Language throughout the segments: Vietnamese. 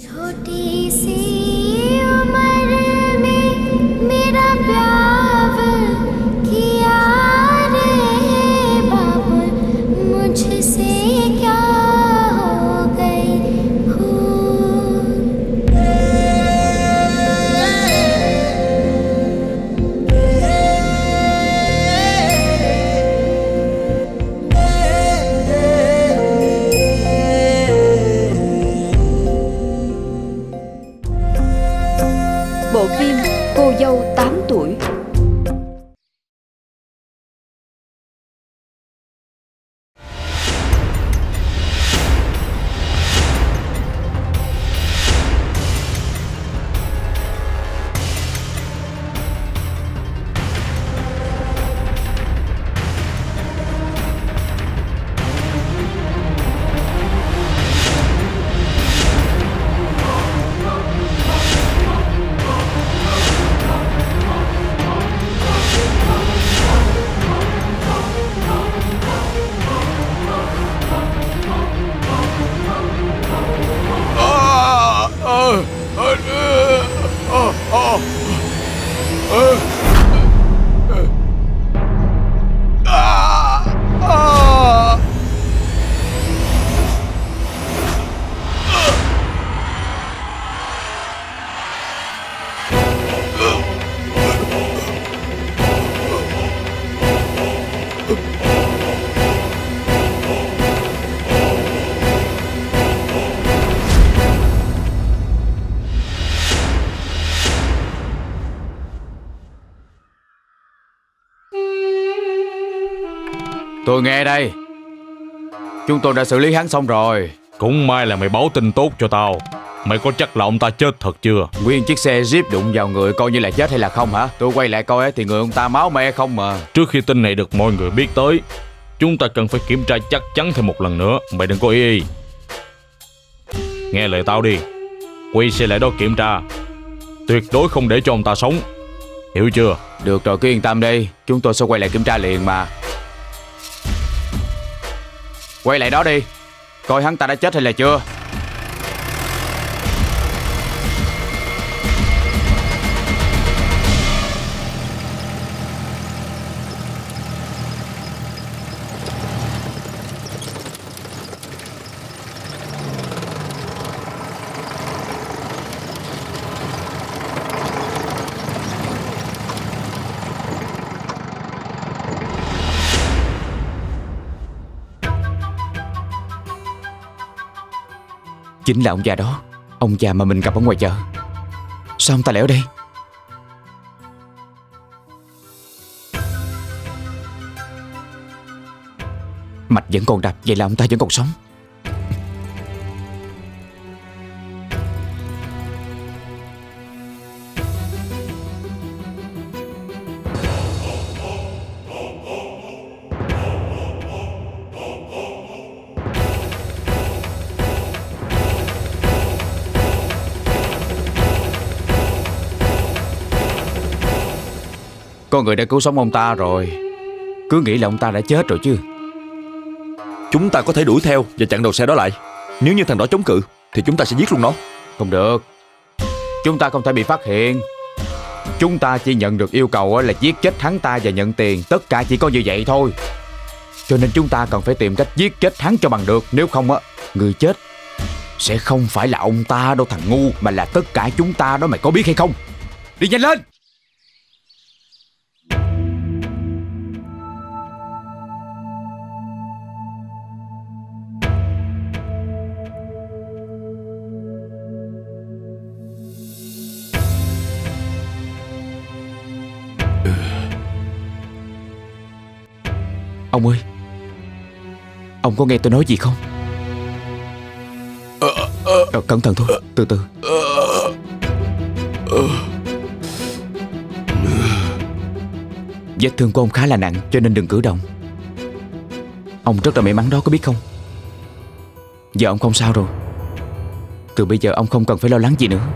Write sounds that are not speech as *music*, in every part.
छोटी सी Tôi nghe đây. Chúng tôi đã xử lý hắn xong rồi. Cũng may là mày báo tin tốt cho tao. Mày có chắc là ông ta chết thật chưa? Nguyên chiếc xe Jeep đụng vào người coi như là chết hay là không hả? Tôi quay lại coi thì người ông ta máu me không mà. Trước khi tin này được mọi người biết tới Chúng ta cần phải kiểm tra chắc chắn thêm một lần nữa. Mày đừng có ý y. Nghe lời tao đi. Quay xe lại đó kiểm tra. Tuyệt đối không để cho ông ta sống. Hiểu chưa? Được rồi cứ yên tâm đi. Chúng tôi sẽ quay lại kiểm tra liền mà Quay lại đó đi. Coi hắn ta đã chết hay là chưa? Chính là ông già đó, Ông già mà mình gặp ở ngoài chợ. Sao ông ta lại ở đây? Mạch vẫn còn đập, Vậy là ông ta vẫn còn sống. Có người đã cứu sống ông ta rồi. Cứ nghĩ là ông ta đã chết rồi chứ. Chúng ta có thể đuổi theo và chặn đầu xe đó lại. Nếu như thằng đó chống cự Thì chúng ta sẽ giết luôn nó. Không được. Chúng ta không thể bị phát hiện. Chúng ta chỉ nhận được yêu cầu là giết chết hắn ta và nhận tiền. Tất cả chỉ có như vậy thôi. Cho nên chúng ta cần phải tìm cách giết chết hắn cho bằng được. Nếu không á Người chết Sẽ không phải là ông ta đâu thằng ngu Mà là tất cả chúng ta đó. Mày có biết hay không? Đi nhanh lên Ông ơi Ông có nghe tôi nói gì không? Ờ, Cẩn thận thôi Từ từ. Vết thương của ông khá là nặng Cho nên đừng cử động. Ông rất là may mắn đó có biết không? Giờ ông không sao rồi. Từ bây giờ ông không cần phải lo lắng gì nữa.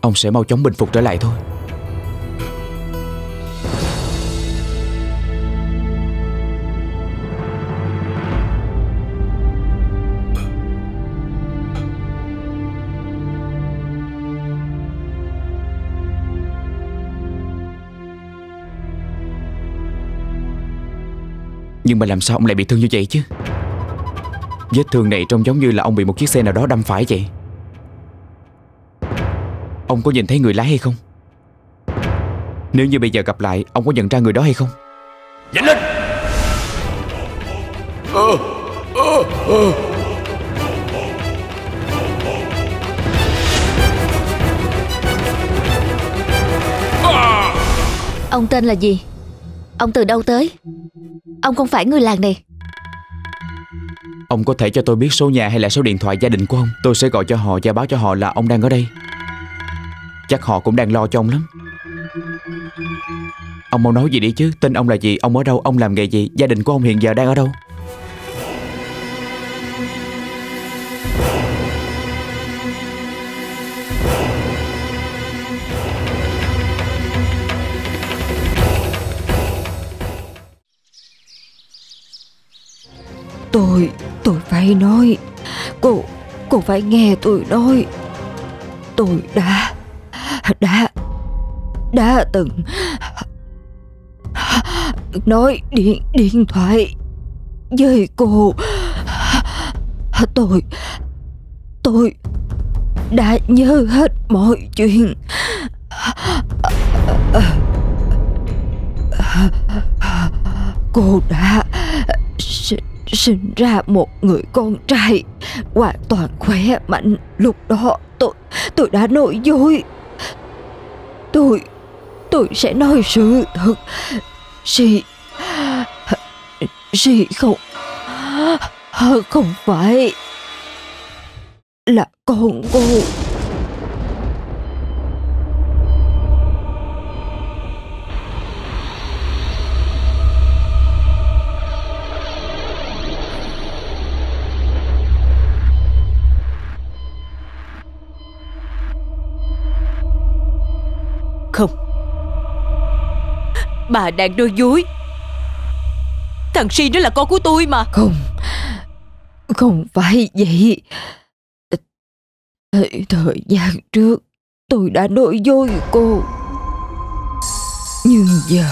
Ông sẽ mau chóng bình phục trở lại thôi Nhưng mà làm sao ông lại bị thương như vậy chứ? Vết thương này trông giống như là ông bị một chiếc xe nào đó đâm phải vậy. Ông có nhìn thấy người lái hay không? Nếu như bây giờ gặp lại Ông có nhận ra người đó hay không? Nhanh lên! Ông tên là gì Ông từ đâu tới? Ông không phải người làng này. Ông có thể cho tôi biết số nhà hay là số điện thoại gia đình của ông? Tôi sẽ gọi cho họ và báo cho họ là ông đang ở đây. Chắc họ cũng đang lo cho ông lắm. Ông mau nói gì đi chứ? Tên ông là gì, ông ở đâu, ông làm nghề gì? Gia đình của ông hiện giờ đang ở đâu? Tôi, tôi phải nói. Cô, cô phải nghe tôi nói. Tôi đã, đã, đã từng Nói điện, điện thoại với cô. Tôi, tôi đã nhớ hết mọi chuyện. Cô đã sinh, ra một người con trai hoàn toàn khỏe mạnh. Lúc đó tôi tôi đã nổi dối. Tôi tôi sẽ nói sự thật. Sì Sì không không phải là con cô. Bà đang nói dối. Thằng Si nó là con của tôi mà. Không. Không phải vậy. Thời, thời gian trước Tôi đã nói dối cô. Nhưng giờ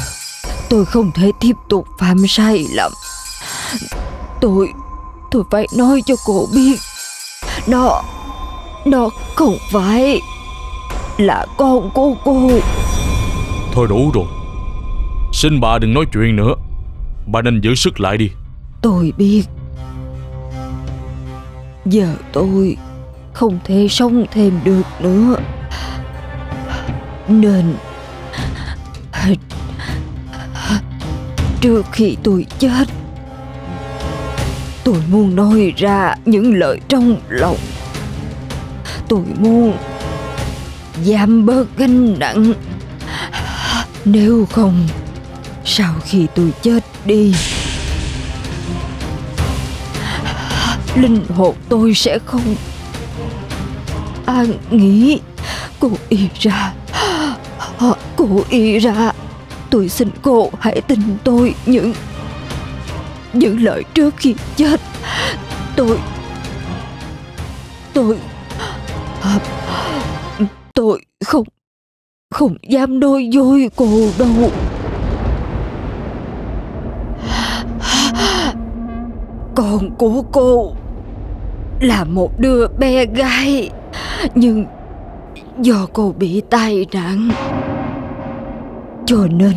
Tôi không thể tiếp tục phạm sai lầm. Tôi Tôi phải nói cho cô biết. Nó Nó không phải Là con của cô. Thôi đủ rồi Xin bà đừng nói chuyện nữa. Bà nên giữ sức lại đi. Tôi biết. Giờ tôi Không thể sống thêm được nữa. Nên Trước khi tôi chết, Tôi muốn nói ra những lời trong lòng. Tôi muốn Giảm bớt gánh nặng. Nếu không sau khi tôi chết đi, Linh hồn tôi sẽ không An nghỉ. Cô y ra, Cô y ra, Tôi xin cô hãy tin tôi những Những lời trước khi chết. Tôi Tôi Tôi không Không dám nói dối cô đâu. Con của cô Là một đứa bé gái, Nhưng Do cô bị tai nạn, Cho nên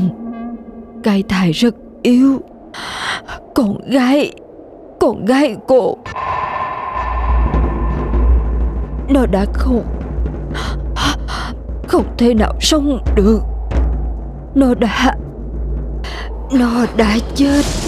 Cái thai rất yếu. Con gái Con gái cô, Nó đã không Không thể nào sống được. Nó đã Nó đã chết.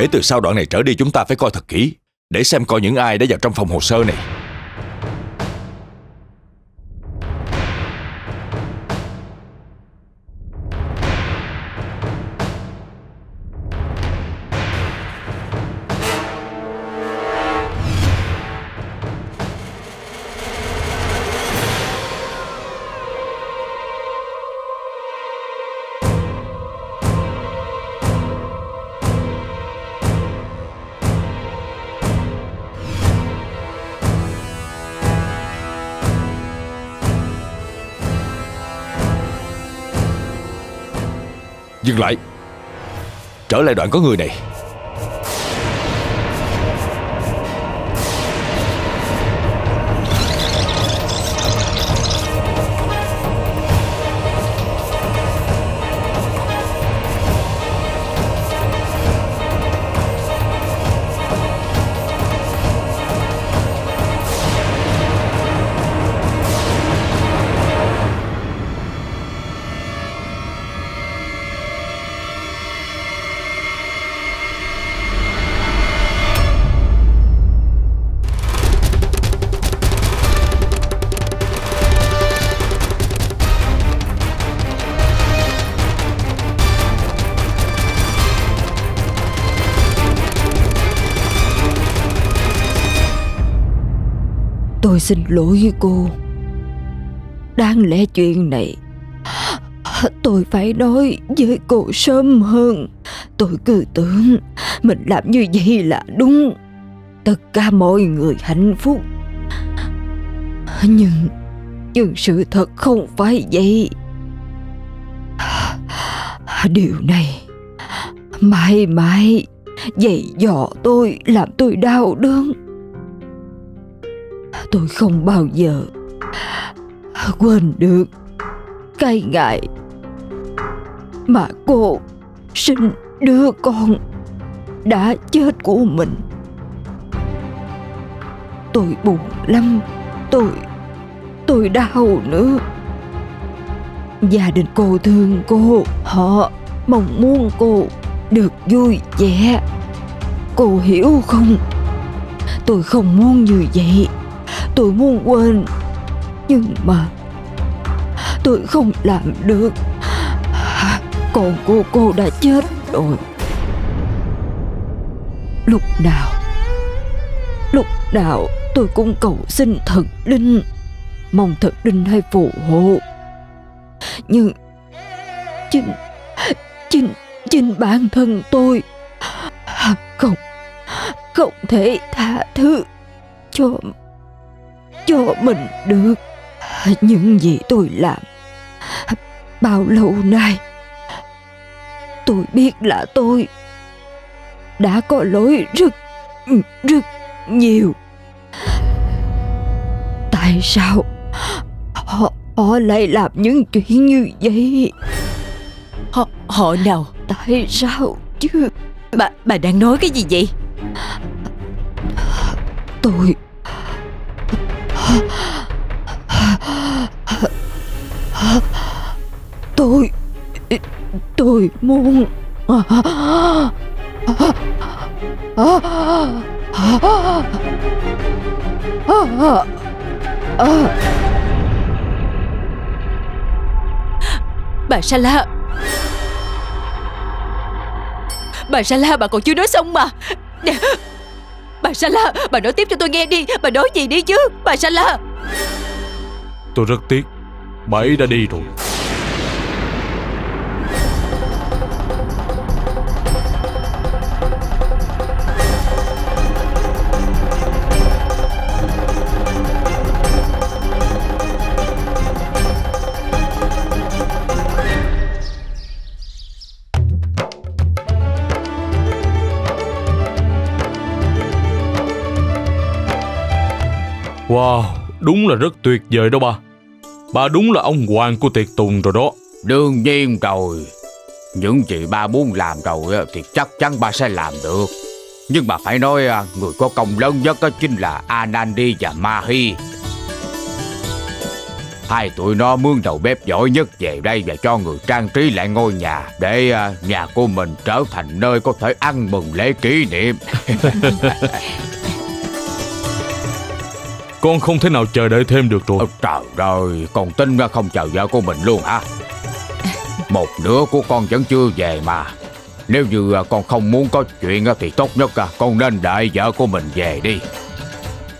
Kể từ sau đoạn này trở đi, chúng ta phải coi thật kỹ, Để xem coi những ai đã vào trong phòng hồ sơ này. Dừng lại. Trở lại đoạn có người này. Tôi xin lỗi với cô. Đáng lẽ chuyện này, Tôi phải nói với cô sớm hơn. Tôi cứ tưởng Mình làm như vậy là đúng. Tất cả mọi người hạnh phúc. Nhưng Nhưng sự thật không phải vậy. Điều này, Mãi mãi Dạy dò tôi, Làm tôi đau đớn. Tôi không bao giờ Quên được Cái ngày Mà cô Sinh đứa con Đã chết của mình. Tôi buồn lắm, Tôi Tôi đau nữa. Gia đình cô thương cô, Họ mong muốn cô Được vui vẻ. Cô hiểu không? Tôi không muốn như vậy. Tôi muốn quên. Nhưng mà Tôi không làm được. Còn cô cô đã chết rồi. Lúc nào Lúc nào tôi cũng cầu xin thần linh, Mong thần linh hay phù hộ. Nhưng Chính Chính Chính bản thân tôi Không Không thể tha thứ Cho cho mình được. Những gì tôi làm bao lâu nay tôi biết là tôi đã có lỗi rất rất nhiều. Tại sao họ họ lại làm những chuyện như vậy? Họ, họ nào? Tại sao chứ? Bà, bà đang nói cái gì vậy? Tôi Tôi Tôi muốn Bà Sala. Bà Sala bà còn chưa nói xong mà. Bà Sala, Bà nói tiếp cho tôi nghe đi. Bà nói gì đi chứ? Bà Sala. Tôi rất tiếc. Bà ấy đã đi rồi. Wow, đúng là rất tuyệt vời đó ba. Ba đúng là ông hoàng của tiệc tùng rồi đó. Đương nhiên rồi Những gì ba muốn làm rồi Thì chắc chắn ba sẽ làm được Nhưng mà phải nói à, Người có công lớn nhất chính là Anandi và Mahi Hai tụi nó mướn đầu bếp giỏi nhất về đây Và cho người trang trí lại ngôi nhà Để à, nhà của mình trở thành nơi có thể ăn mừng lễ kỷ niệm *laughs* Con không thể nào chờ đợi thêm được rồi. Trời ơi Con tin ra không chờ vợ của mình luôn hả Một nửa của con vẫn chưa về mà Nếu như à, con không muốn có chuyện á, Thì tốt nhất à, con nên đợi vợ của mình về đi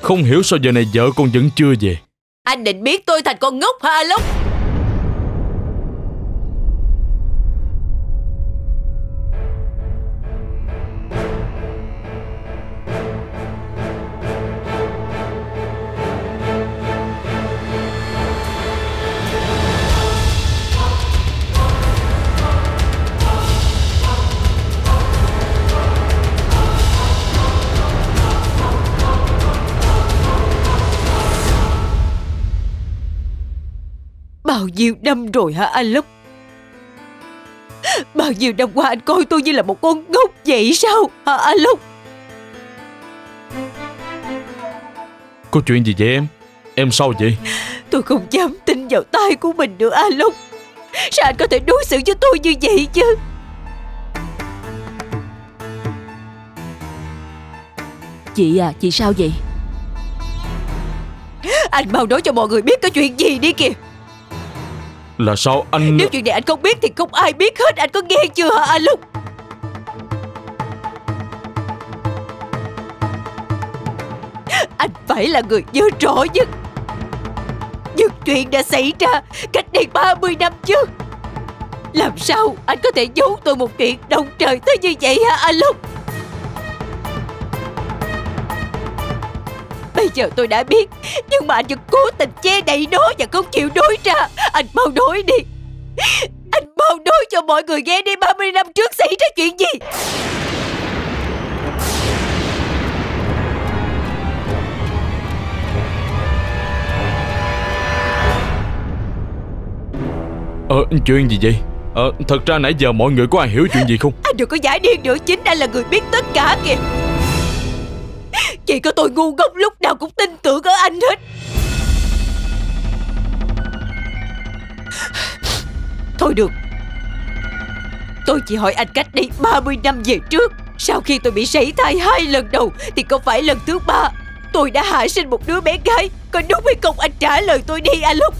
Không hiểu sao giờ này vợ con vẫn chưa về. Anh định biết tôi thành con ngốc hả lúc Bao nhiêu năm rồi hả anh Lốc Bao nhiêu năm qua anh coi tôi như là một con ngốc vậy sao hả anh Lốc Có chuyện gì vậy em? Em sao vậy? Tôi không dám tin vào tay của mình nữa anh Lốc Sao anh có thể đối xử với tôi như vậy chứ? Chị à chị sao vậy? Anh mau nói cho mọi người biết cái chuyện gì đi kìa là sao anh Nếu chuyện này anh không biết thì không ai biết hết. Anh có nghe chưa hả anh Lục Anh phải là người nhớ rõ nhất. Nhưng chuyện đã xảy ra Cách đây 30 năm chứ Làm sao anh có thể giấu tôi một chuyện động trời tới như vậy hả anh Lục Bây giờ tôi đã biết Nhưng mà anh vẫn cố tình che đậy nó Và không chịu nói ra. Anh mau nói đi. Anh mau nói cho mọi người nghe đi 30 năm trước xảy ra chuyện gì? Ờ chuyện gì vậy? Ờ thật ra nãy giờ mọi người có ai hiểu chuyện gì không? Anh đừng có giải điên nữa Chính anh là người biết tất cả kìa *laughs* Chỉ có tôi ngu ngốc lúc nào cũng tin tưởng ở anh hết. Thôi được. Tôi chỉ hỏi anh cách đây 30 năm về trước. Sau khi tôi bị sảy thai hai lần đầu, Thì có phải lần thứ ba Tôi đã hạ sinh một đứa bé gái? Có đúng hay không? Anh trả lời tôi đi anh Lúc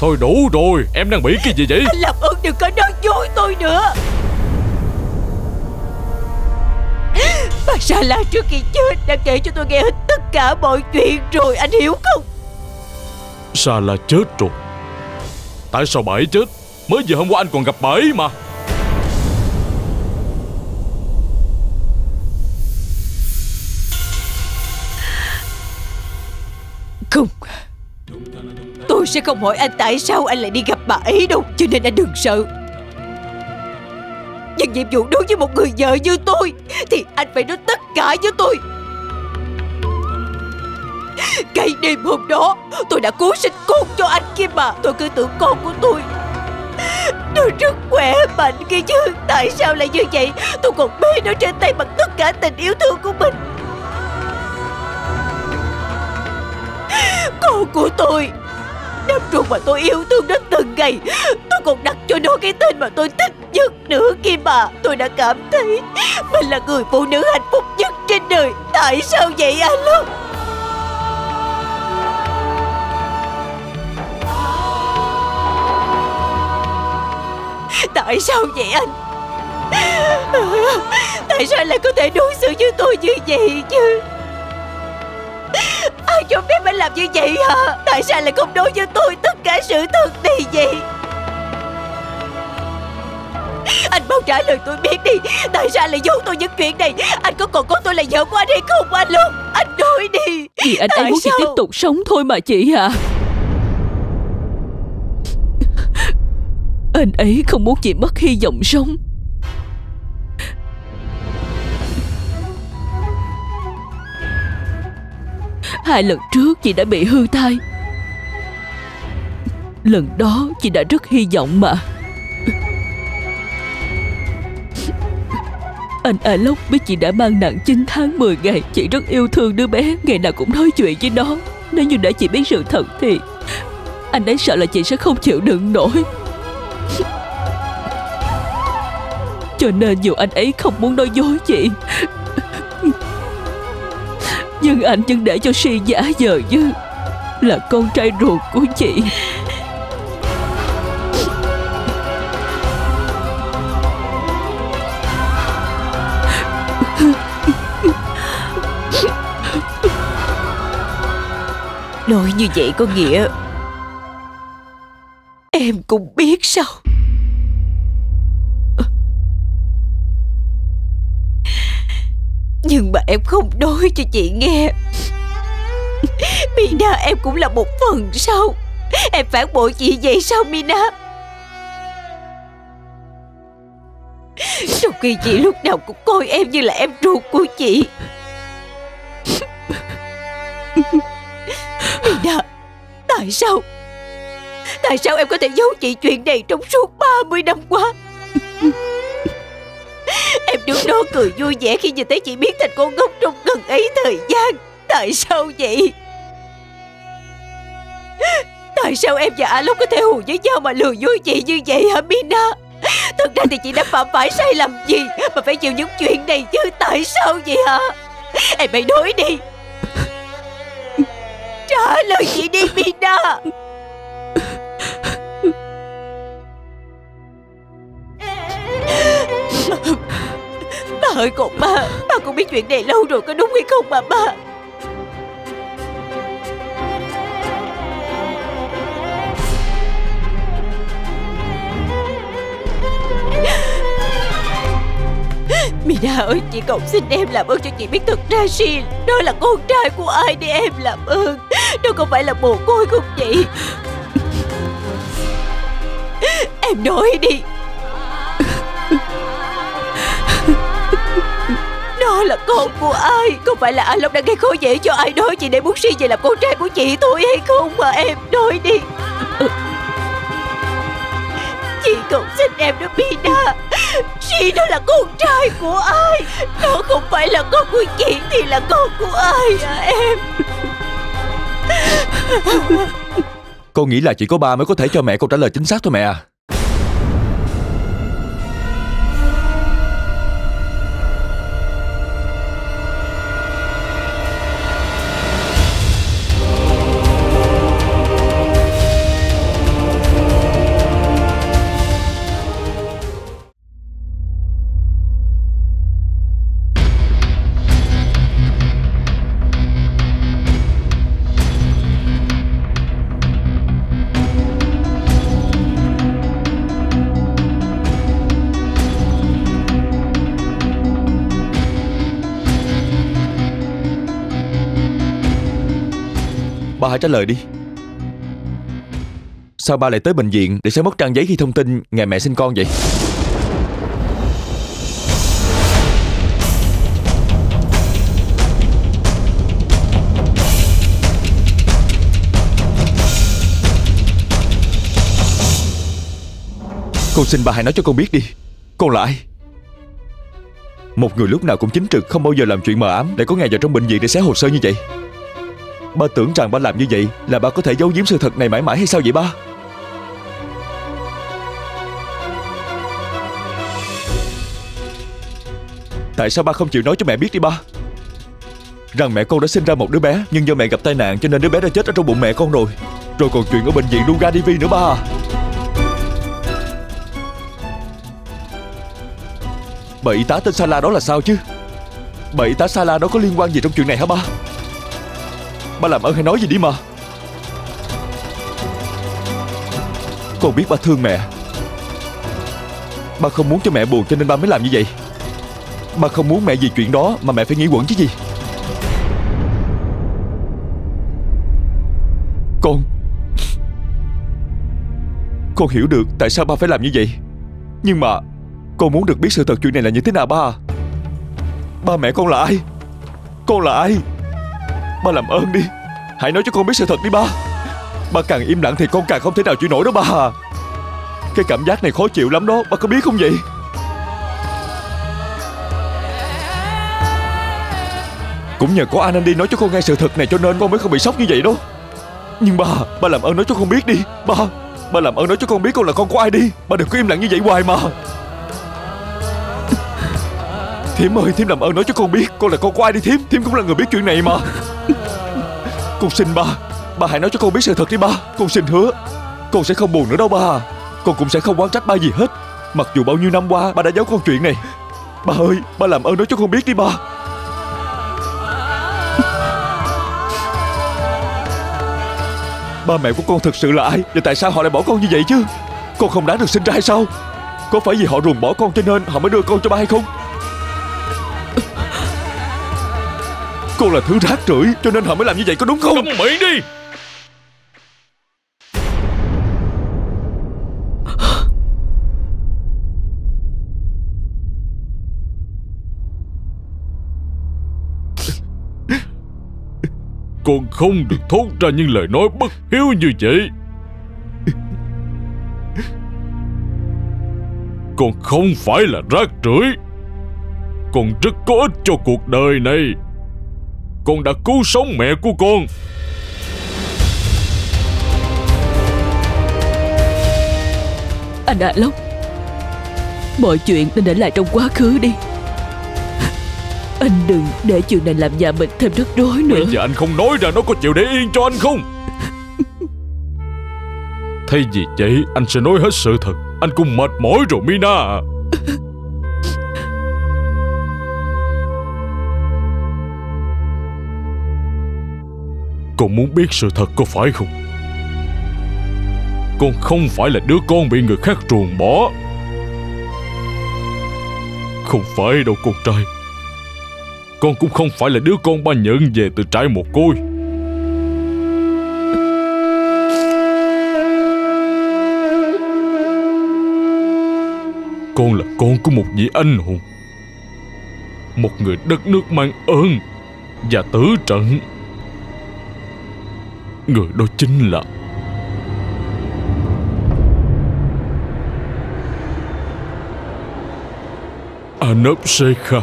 Thôi đủ rồi Em đang bị cái gì vậy? Anh làm ơn đừng có nói dối tôi nữa. Bà Sala trước khi chết đã kể cho tôi nghe hết tất cả mọi chuyện rồi anh hiểu không? Sa là chết rồi. Tại sao bà ấy chết? Mới giờ hôm qua anh còn gặp bà ấy mà. Không Tôi sẽ không hỏi anh tại sao anh lại đi gặp bà ấy đâu, Cho nên anh đừng sợ. Nhưng nhiệm vụ đối với một người vợ như tôi, Thì anh phải nói tất cả với tôi. Cái đêm hôm đó, Tôi đã cố sinh con cho anh kia mà, Tôi cứ tưởng con của tôi, Nó rất khỏe mạnh kia chứ, Tại sao lại như vậy? Tôi còn bê nó trên tay bằng tất cả tình yêu thương của mình. Con của tôi năm trung mà tôi, yêu thương nó từng ngày. Tôi còn đặt cho nó cái tên mà tôi thích nhất nữa kia mà Tôi đã cảm thấy Mình là người phụ nữ hạnh phúc nhất trên đời. Tại sao vậy anh Long Tại sao vậy, anh? Tại sao anh lại có thể đối xử với tôi như vậy chứ? Cho phép anh làm như vậy hả? Tại sao lại không nói với tôi tất cả sự thật này vậy? Anh mau trả lời tôi biết đi. Tại sao lại giấu tôi những chuyện này? Anh có còn có tôi là vợ của anh hay không? Anh luôn Anh nói đi. Vì anh ấy muốn chị tiếp tục sống thôi mà chị à Anh ấy không muốn chị mất hy vọng sống Hai lần trước chị đã bị hư thai Lần đó chị đã rất hy vọng mà. Anh Alok biết chị đã mang nặng 9 tháng 10 ngày. Chị rất yêu thương đứa bé. Ngày nào cũng nói chuyện với nó. Nếu như đã chị biết sự thật thì Anh ấy sợ là chị sẽ không chịu đựng nổi. Cho nên dù anh ấy không muốn nói dối chị nhưng anh vẫn để cho si giả giờ như Là con trai ruột của chị. Nói như vậy có nghĩa Em cũng biết sao. Nhưng mà em không nói cho chị nghe. Mina, em cũng là một phần sao? Em phản bội chị vậy sao, Mina? Trong khi chị lúc nào cũng coi em như là em ruột của chị. Mina, Tại sao? Tại sao em có thể giấu chị chuyện này trong suốt 30 năm qua? Em đứng đó cười vui vẻ khi nhìn thấy chị biến thành con ngốc trong gần ấy thời gian. Tại sao vậy? Tại sao em và Alok có thể hù với nhau mà lừa dối chị như vậy hả, Mina? Thật ra thì chị đã phạm phải sai lầm gì Mà phải chịu những chuyện này chứ? Tại sao vậy hả? Em hãy nói đi. Trả lời chị đi, Mina. Hỡi ơi còn ba. Ba cũng biết chuyện này lâu rồi có đúng hay không mà ba. Mina ơi, chị cầu xin em làm ơn cho chị biết thật ra Shin, Đó là con trai của ai để em làm ơn? Đó không phải là bồ côi của chị Em nói đi. Là con của ai? Không phải là anh Long đang gây khó dễ cho ai đó Chị để muốn Rin về làm con trai của chị thôi hay không mà em nói đi? Chị cầu xin em đó Mina. Rin đó là con trai của ai? Nó không phải là con của chị Thì là con của ai à em? Con nghĩ là chỉ có ba mới có thể cho mẹ câu trả lời chính xác thôi mẹ à hãy trả lời đi. Sao ba lại tới bệnh viện Để sẽ mất trang giấy khi thông tin Ngày mẹ sinh con vậy? Con xin ba hãy nói cho con biết đi. Con là ai? Một người lúc nào cũng chính trực, Không bao giờ làm chuyện mờ ám Để có ngày vào trong bệnh viện để xé hồ sơ như vậy. Ba tưởng rằng ba làm như vậy Là ba có thể giấu giếm sự thật này mãi mãi hay sao vậy ba? Tại sao ba không chịu nói cho mẹ biết đi ba? Rằng mẹ con đã sinh ra một đứa bé, Nhưng do mẹ gặp tai nạn cho nên đứa bé đã chết ở trong bụng mẹ con rồi. Rồi còn chuyện ở bệnh viện Dunga divi nữa ba. Bà y tá tên Sala đó là sao chứ? Bà y tá Sala đó có liên quan gì trong chuyện này hả ba? Ba làm ơn hãy nói gì đi mà. Con biết ba thương mẹ. Ba không muốn cho mẹ buồn cho nên ba mới làm như vậy. Ba không muốn mẹ vì chuyện đó mà mẹ phải nghĩ quẩn chứ gì. Con. Con hiểu được tại sao ba phải làm như vậy. Nhưng mà Con muốn được biết sự thật chuyện này là như thế nào ba? Ba mẹ con là ai? Con là ai? Ba làm ơn đi. Hãy nói cho con biết sự thật đi, ba. Ba càng im lặng thì con càng không thể nào chịu nổi đó, ba. Cái cảm giác này khó chịu lắm đó, Ba có biết không vậy? Cũng nhờ có anh anh đi nói cho con nghe sự thật này Cho nên con mới không bị sốc như vậy đó. Nhưng ba Ba làm ơn nói cho con biết đi, Ba. Ba làm ơn nói cho con biết con là con của ai đi. Ba đừng có im lặng như vậy hoài mà. Thiếm ơi, Thiếm làm ơn nói cho con biết Con là con của ai đi, Thiếm. Thiếm cũng là người biết chuyện này mà. Con xin ba. Ba hãy nói cho con biết sự thật đi ba. Con xin hứa. Con sẽ không buồn nữa đâu ba. Con cũng sẽ không oán trách ba gì hết. Mặc dù bao nhiêu năm qua ba đã giấu con chuyện này. Ba ơi, Ba làm ơn nói cho con biết đi ba. Ba mẹ của con thực sự là ai Và tại sao họ lại bỏ con như vậy chứ? Con không đáng được sinh ra hay sao? Có phải vì họ ruồng bỏ con cho nên Họ mới đưa con cho ba hay không? Cô là thứ rác rưởi, Cho nên họ mới làm như vậy, có đúng không? Câm miệng đi! Con không được thốt ra những lời nói bất hiếu như vậy. Con không phải là rác rưởi. Con rất có ích cho cuộc đời này. Con đã cứu sống mẹ của con. Anh A Lốc Mọi chuyện nên để lại trong quá khứ đi. Anh đừng để chuyện này làm nhà mình thêm rắc rối nữa. Bây giờ anh không nói ra nó có chịu để yên cho anh không? Thay vì vậy anh sẽ nói hết sự thật. Anh cũng mệt mỏi rồi Mina. à Con muốn biết sự thật có phải không? Con không phải là đứa con bị người khác truồng bỏ. Không phải đâu con trai. Con cũng không phải là đứa con ba nhận về từ trại mồ côi. Con là con của một vị anh hùng. Một người đất nước mang ơn Và tử trận. Người đó chính là Anop Sheikha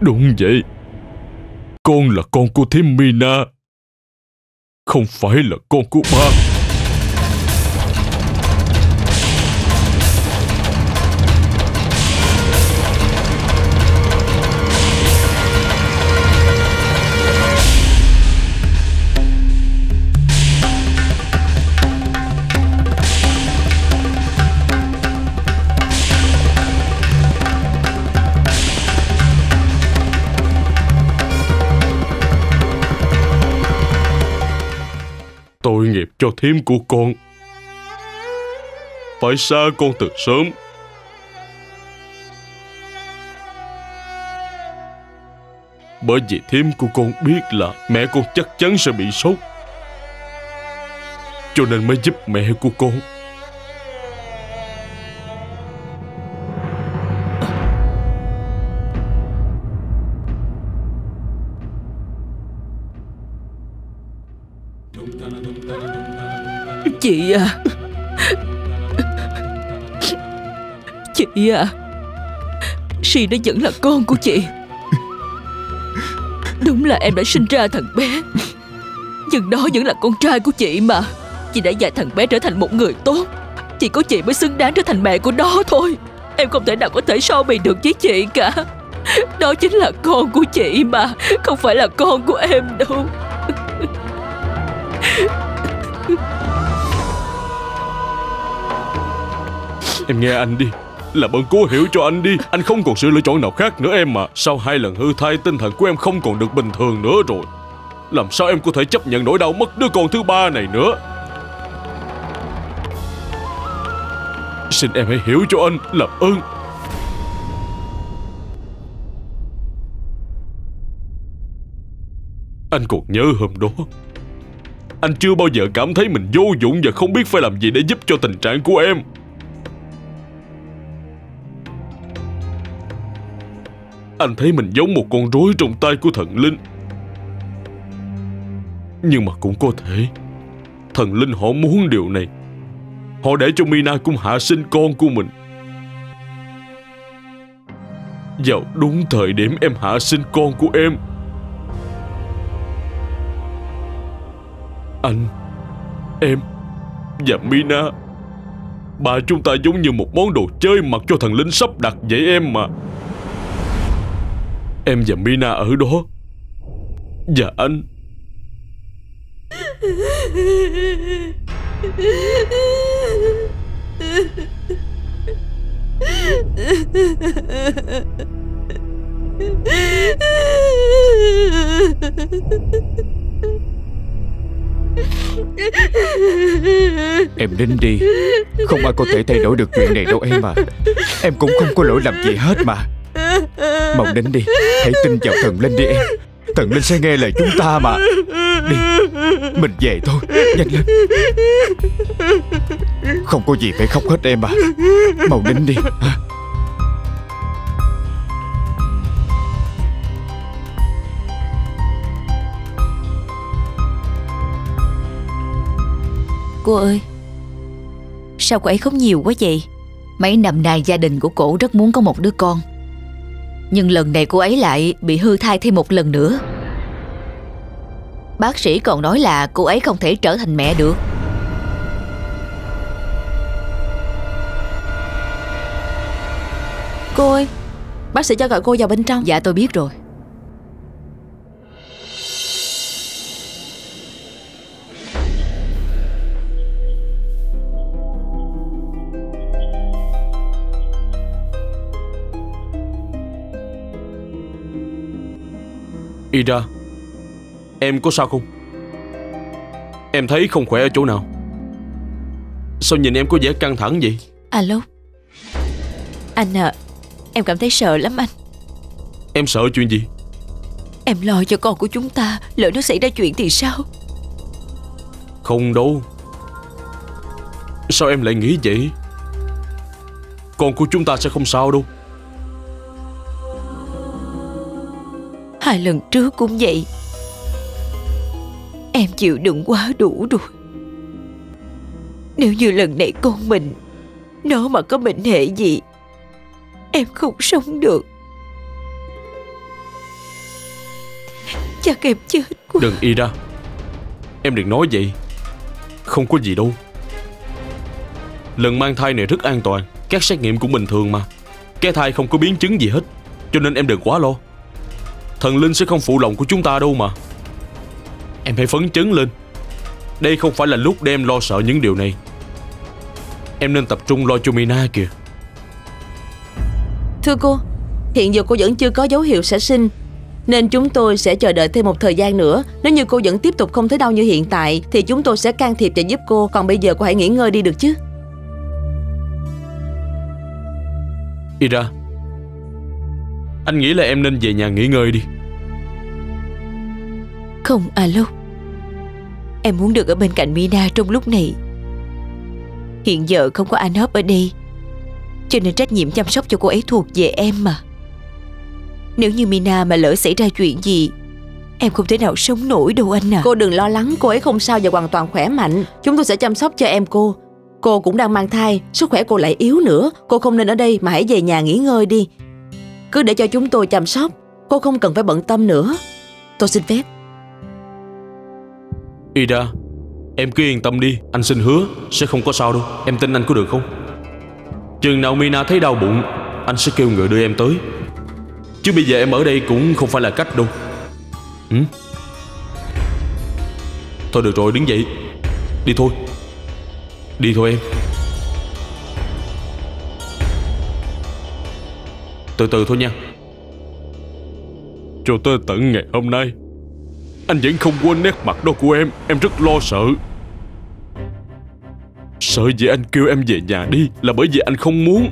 Đúng vậy. Con là con của thím Mina. Không phải là con của ba. Cho thím của con. Phải xa con từ sớm. Bởi vì thím của con biết là mẹ con chắc chắn sẽ bị sốt Cho nên mới giúp mẹ của con. Chị à. Chị à. Si nó vẫn là con của chị. Đúng là em đã sinh ra thằng bé. Nhưng đó vẫn là con trai của chị mà. Chị đã dạy thằng bé trở thành một người tốt. Chỉ có chị mới xứng đáng trở thành mẹ của nó thôi. Em không thể nào có thể so bì được với chị cả. Đó chính là con của chị mà, Không phải là con của em đâu. Em nghe anh đi. Là ơn cố hiểu cho anh đi. Anh không còn sự lựa chọn nào khác nữa em mà Sau hai lần hư thai, tinh thần của em không còn được bình thường nữa rồi. Làm sao em có thể chấp nhận nỗi đau mất đứa con thứ ba này nữa? Xin em hãy hiểu cho anh Làm ơn. Anh còn nhớ hôm đó, Anh chưa bao giờ cảm thấy mình vô dụng Và không biết phải làm gì để giúp cho tình trạng của em. Anh thấy mình giống một con rối trong tay của thần linh. Nhưng mà cũng có thể, Thần linh họ muốn điều này. Họ để cho Mina cũng hạ sinh con của mình. Vào đúng thời điểm em hạ sinh con của em. Anh, Em Và Mina Bà chúng ta giống như một món đồ chơi mặc cho thần linh sắp đặt vậy em mà. Em và Mina ở đó. Và anh. Em nín đi. Không ai có thể thay đổi được chuyện này đâu em à. Em cũng không có lỗi làm gì hết mà. Mau đến đi, Hãy tin vào thần linh đi em. Thần linh sẽ nghe lời chúng ta mà. Đi, Mình về thôi, Nhanh lên. Không có gì phải khóc hết em à. Mau đến đi, hả? Cô ơi, Sao cô ấy khóc nhiều quá vậy? Mấy năm nay gia đình của cổ rất muốn có một đứa con. Nhưng lần này cô ấy lại bị hư thai thêm một lần nữa. Bác sĩ còn nói là cô ấy không thể trở thành mẹ được. Cô ơi Bác sĩ cho gọi cô vào bên trong. Dạ tôi biết rồi Ida Em có sao không? Em thấy không khỏe ở chỗ nào? Sao nhìn em có vẻ căng thẳng vậy? Alo? Anh à Em cảm thấy sợ lắm anh. Em sợ chuyện gì? Em lo cho con của chúng ta Lỡ nó xảy ra chuyện thì sao? Không đâu. Sao em lại nghĩ vậy? Con của chúng ta sẽ không sao đâu Hai lần trước cũng vậy. Em chịu đựng quá đủ rồi. Nếu như lần này con mình, Nó mà có bệnh hệ gì, Em không sống được. Chắc em chết quá. Đừng ra Em đừng nói vậy. Không có gì đâu. Lần mang thai này rất an toàn. Các xét nghiệm cũng bình thường mà. Cái thai không có biến chứng gì hết, Cho nên em đừng quá lo. Thần linh sẽ không phụ lòng của chúng ta đâu mà. Em hãy phấn chấn lên. Đây không phải là lúc để em lo sợ những điều này. Em nên tập trung lo cho Mina kìa. Thưa cô Hiện giờ cô vẫn chưa có dấu hiệu sẽ sinh Nên chúng tôi sẽ chờ đợi thêm một thời gian nữa. Nếu như cô vẫn tiếp tục không thấy đau như hiện tại Thì chúng tôi sẽ can thiệp và giúp cô. Còn bây giờ cô hãy nghỉ ngơi đi được chứ? Ida Anh nghĩ là em nên về nhà nghỉ ngơi đi. Không alo. Em muốn được ở bên cạnh Mina trong lúc này. Hiện giờ không có anh hấp ở đây Cho nên trách nhiệm chăm sóc cho cô ấy thuộc về em mà. Nếu như Mina mà lỡ xảy ra chuyện gì Em không thể nào sống nổi đâu anh à. Cô đừng lo lắng cô ấy không sao và hoàn toàn khỏe mạnh. Chúng tôi sẽ chăm sóc cho em cô. Cô cũng đang mang thai Sức khỏe cô lại yếu nữa. Cô không nên ở đây mà hãy về nhà nghỉ ngơi đi cứ để cho chúng tôi chăm sóc, Cô không cần phải bận tâm nữa. Tôi xin phép. Ida, Em cứ yên tâm đi, Anh xin hứa Sẽ không có sao đâu. Em tin anh có được không? Chừng nào Mina thấy đau bụng, Anh sẽ kêu người đưa em tới. Chứ bây giờ em ở đây cũng không phải là cách đâu. Ừ? Thôi được rồi, đứng dậy. Đi thôi. Đi thôi em. Từ từ thôi nha. Cho tới tận ngày hôm nay, Anh vẫn không quên nét mặt đó của em. Em rất lo sợ. Sợ vì anh kêu em về nhà đi Là bởi vì anh không muốn.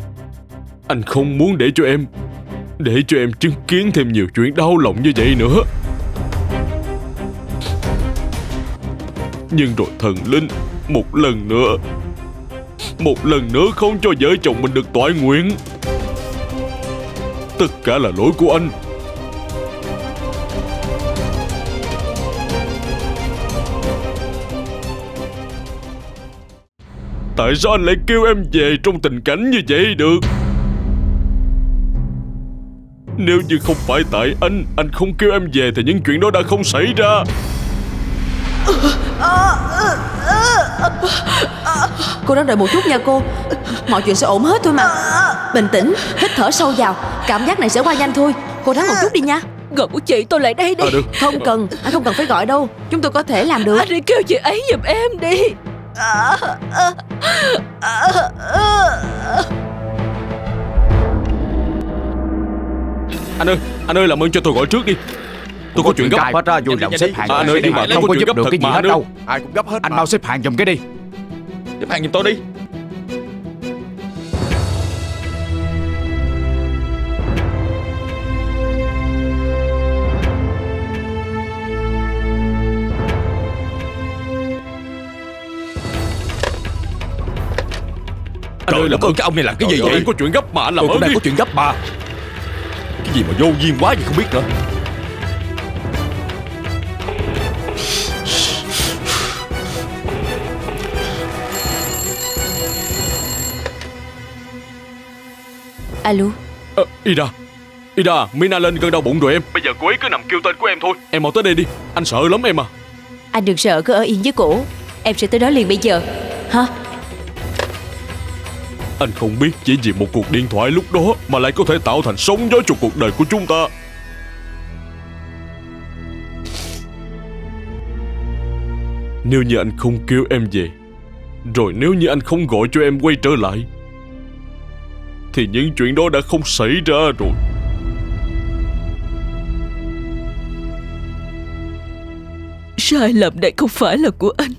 Anh không muốn để cho em, Để cho em chứng kiến thêm nhiều chuyện đau lòng như vậy nữa. Nhưng rồi thần linh, Một lần nữa, Một lần nữa không cho vợ chồng mình được toại nguyện. Tất cả là lỗi của anh. Tại sao anh lại kêu em về trong tình cảnh như vậy được? Nếu như không phải tại anh Anh không kêu em về Thì những chuyện đó đã không xảy ra. Cô đang đợi một chút nha cô. Mọi chuyện sẽ ổn hết thôi mà. Bình tĩnh, hít thở sâu vào. Cảm giác này sẽ qua nhanh thôi. Cô ráng một chút đi nha. Gọi của chị tôi lại đây đi. À được. Không cần, anh không cần phải gọi đâu. Chúng tôi có thể làm được. Anh đi kêu chị ấy giùm em đi. Anh ơi Anh ơi làm ơn cho tôi gọi trước đi tôi có chuyện gấp. hết á vui lòng xếp hàng. À, anh ơi, nhưng mà không có giúp được cái gì hết đâu. Ai cũng gấp hết anh mau xếp hàng giùm cái đi. Xếp hàng giùm tôi đi. Anh ơi, làm ơn cái ông này làm cái gì Trời vậy? có chuyện gấp mà anh làm Tôi cũng đang đi. có chuyện gấp mà. Cái gì mà vô duyên quá vậy không biết nữa Alo? Ờ, Ida. Ida, Mina lên cơn đau bụng rồi em. Bây giờ cô ấy cứ nằm kêu tên của em thôi. Em mau tới đây đi. Anh sợ lắm em à. Anh đừng sợ cứ ở yên với cổ. Em sẽ tới đó liền bây giờ. Hả? Anh không biết chỉ vì một cuộc điện thoại lúc đó Mà lại có thể tạo thành sóng gió cho cuộc đời của chúng ta. Nếu như anh không kêu em về Rồi nếu như anh không gọi cho em quay trở lại thì những chuyện đó đã không xảy ra rồi. Sai lầm này không phải là của anh,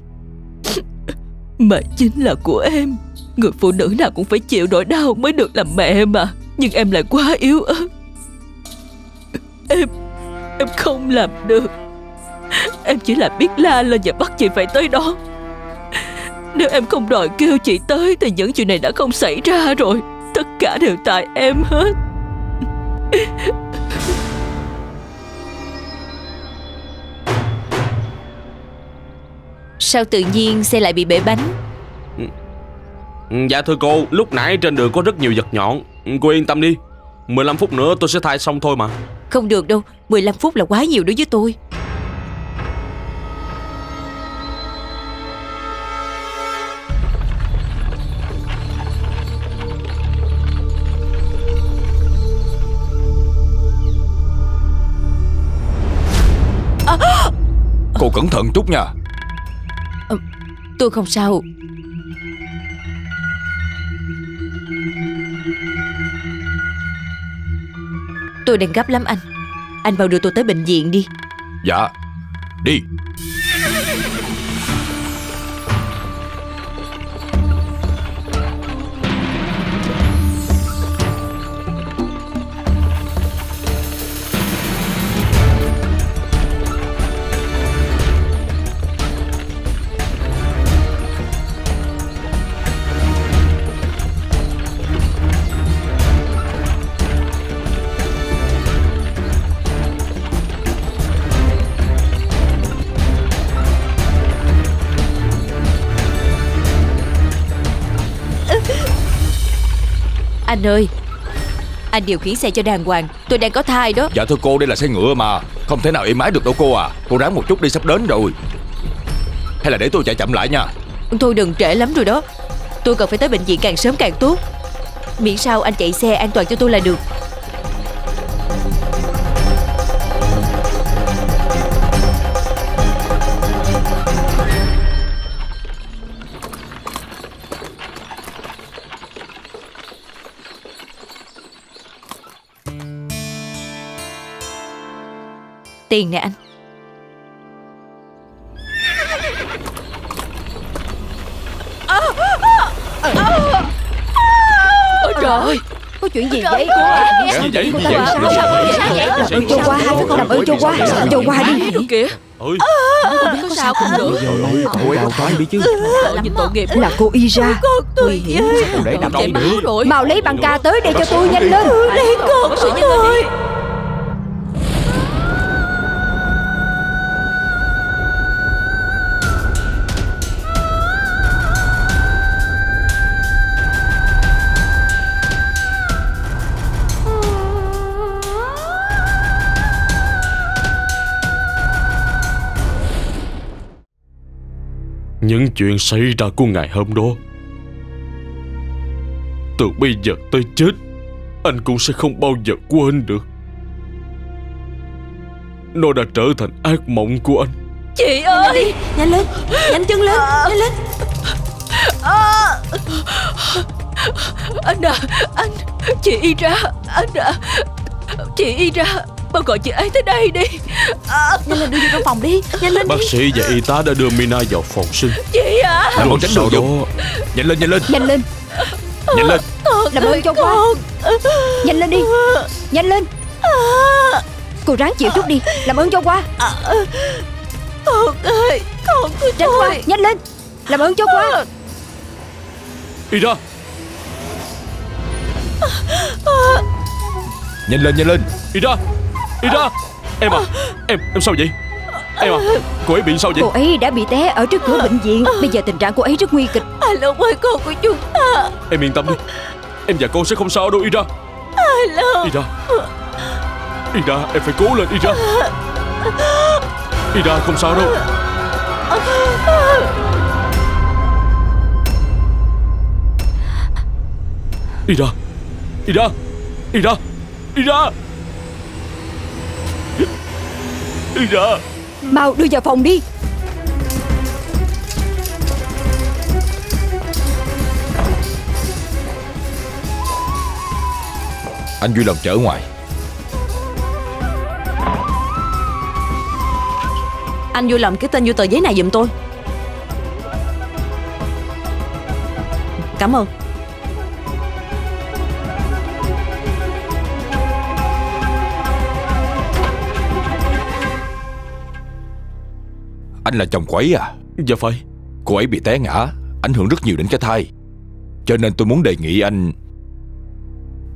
Mà chính là của em. Người phụ nữ nào cũng phải chịu nỗi đau mới được làm mẹ mà. Nhưng em lại quá yếu ớt. Em Em không làm được. Em chỉ là biết la lên và bắt chị phải tới đó. Nếu em không đòi kêu chị tới Thì những chuyện này đã không xảy ra rồi. Tất cả đều tại em hết. Sao tự nhiên xe lại bị bể bánh? Dạ thưa cô, lúc nãy trên đường có rất nhiều vật nhọn. Cô yên tâm đi. 15 phút nữa tôi sẽ thay xong thôi mà. Không được đâu 15 phút là quá nhiều đối với tôi Cô cẩn thận chút nha. Tôi không sao. Tôi đang gấp lắm anh. Anh mau đưa tôi tới bệnh viện đi. Dạ Đi Anh ơi. Anh điều khiển xe cho đàng hoàng. Tôi đang có thai đó. Dạ thưa cô đây là xe ngựa mà. Không thể nào êm ái được đâu cô à. Cô ráng một chút đi sắp đến rồi. Hay là để tôi chạy chậm lại nha. Thôi đừng trễ lắm rồi đó. Tôi cần phải tới bệnh viện càng sớm càng tốt. Miễn sao anh chạy xe an toàn cho tôi là được Tiền nè anh. Ôi trời ơi Có chuyện gì vậy? Gì vậy? Gì vậy? Làm ơn cho qua Làm ơn cho qua Cho qua đi. Rồi kìa Ơi, Không biết có sao không nữa. Cô ấy đâu phải đi chứ. Tội nhìn tội nghiệp Là cô Ira Nguy hiểm cô để nằm đâu nữa rồi Mau lấy băng ca tới đây cho tôi nhanh lên. Lấy con Bác những chuyện xảy ra của ngày hôm đó. Từ bây giờ tới chết Anh cũng sẽ không bao giờ quên được. Nó đã trở thành ác mộng của anh. Chị ơi! Nhanh lên Nhanh chân lên Nhanh lên. Anh à Anh Chị Ira Anh à Chị Ira Mau gọi chị ấy tới đây đi. Nhanh lên đưa vô trong phòng đi. Nhanh lên Bác đi. sĩ và y tá đã đưa Mina vào phòng sinh. Chị à Làm ơn tránh đường đó vô. Nhanh lên nhanh lên. Nhanh lên. Nhanh lên. Làm ơn cho qua. Nhanh lên đi. Nhanh lên. Cô ráng chịu chút đi. Làm ơn cho qua. Con ơi Con của Tránh qua Nhanh lên. Làm ơn cho qua. Y ra Nhanh lên nhanh lên. Y ra Y ra. Em à Em em sao vậy? Em à Cô ấy bị sao vậy? Cô ấy đã bị té ở trước cửa bệnh viện. Bây giờ tình trạng cô ấy rất nguy kịch. Long ơi con của chúng ta. Em yên tâm đi. Em và cô sẽ không sao đâu Y ra. Anh Long Y ra. Y ra em phải cố lên Y ra. Y ra không sao đâu. Y ra. Y ra Y ra. Mau đưa vào phòng đi. Anh vui lòng trở ngoài. Anh vui lòng ký tên vô tờ giấy này giùm tôi. Cảm ơn Anh là chồng của ấy à? Dạ phải. Cô ấy bị té ngã Ảnh hưởng rất nhiều đến cái thai. Cho nên tôi muốn đề nghị anh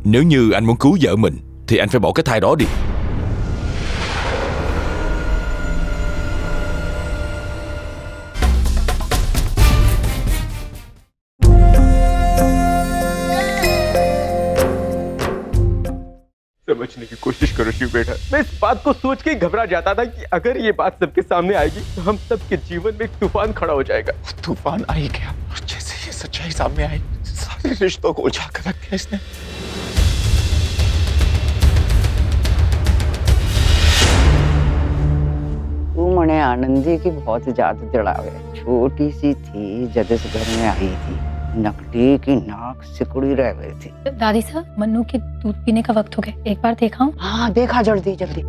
Nếu như anh muốn cứu vợ mình Thì anh phải bỏ cái thai đó đi समझने की कोशिश करो शिव बेटा मैं इस बात को सोच के घबरा जाता था कि अगर ये बात सबके सामने आएगी तो हम सबके जीवन में एक तूफ़ान खड़ा हो जाएगा। तूफ़ान आई क्या? जैसे ये सच्चाई सामने आई सारे रिश्तों को उलझा कर रख दिया इसने। मने आनंदी की बहुत ज़्यादा जड़ावे छोटी सी थी जब इस घर में आई थी। नकली की नाक सिकुड़ी रह गई थी। दादी साहब मन्नू के दूध पीने का वक्त हो गया। एक बार देखा हूँ। हाँ देखा जल्दी जल्दी।